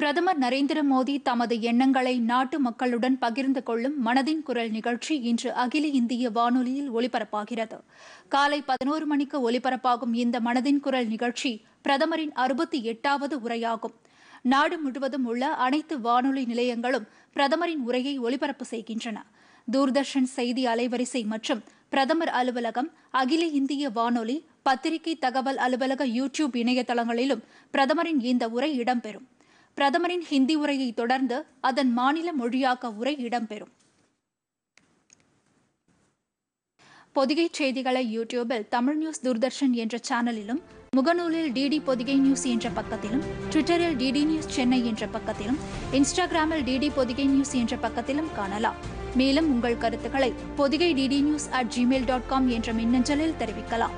பிரதமர் நரேந்திர மோடி தமது எண்ணங்களை நாட்டு மக்களுடன் பகிர்ந்து கொள்ளும் மனதின் குரல் நிகழ்ச்சி இன்று அகில இந்திய வானொலியில் ஒலிபரப்பாகிறது காலை பதினோரு மணிக்கு ஒலிபரப்பாகும் இந்த மனதின் குரல் நிகழ்ச்சி பிரதமரின் அறுபத்தி எட்டாவது உரையாகும். நாடு முழுவதும் உள்ள அனைத்து வானொலி நிலையங்களும் பிரதமரின் உரையை ஒலிபரப்பு செய்கின்றன. தூர்தர்ஷன் செய்தி அலைவரிசை மற்றும் பிரதமர் அலுவலகம் அகில இந்திய வானொலி பத்திரிகை தகவல் அலுவலக யூ டியூப் இணையதளங்களிலும் பிரதமரின் இந்த உரை இடம்பெறும். பிரதமரின் ஹிந்தி உரையை தொடர்ந்து அதன் மாநில மொழியாக்க உரை இடம்பெறும். பொதிகை செய்திகளை யூடியூபில் தமிழ் நியூஸ் தூர்தர்ஷன் என்ற சேனலிலும் முகநூலில் டிடி பொதிகை நியூஸ் என்ற பக்கத்திலும் ட்விட்டரில் டிடி நியூஸ் சென்னை என்ற பக்கத்திலும் இன்ஸ்டாகிராமில் டிடி பொதிகை நியூஸ் என்ற பக்கத்திலும் காணலாம். மேலும் உங்கள் கருத்துக்களை Podhigai DD news at Gmail dot com என்ற மின்னஞ்சலில் தெரிவிக்கலாம்.